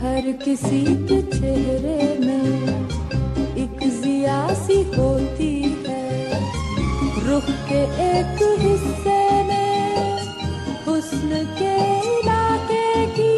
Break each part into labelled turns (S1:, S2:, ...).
S1: हर किसी के चेहरे में एक जिया सी होती है। रुख के एक हिस्से में हुस्न के इलाके की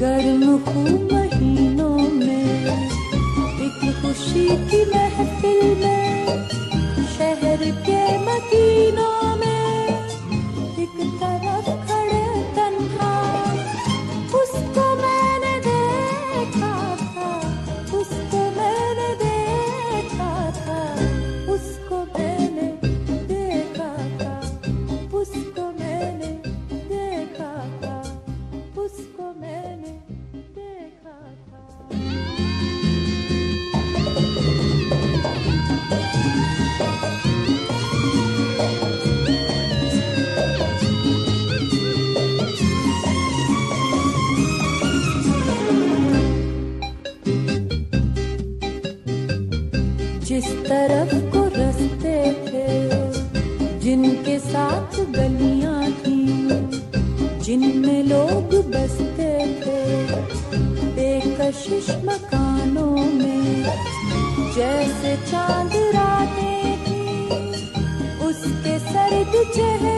S1: गर्म खूब महीनों में एक खुशी की महफिल में शहर के मकीनों जिस तरफ़ को रस्ते थे, जिनके साथ गलियाँ थी, जिनमें लोग बसते थे बेकशिश मकानों में जैसे चाँद रातें थी, उसके सर्द चेहरे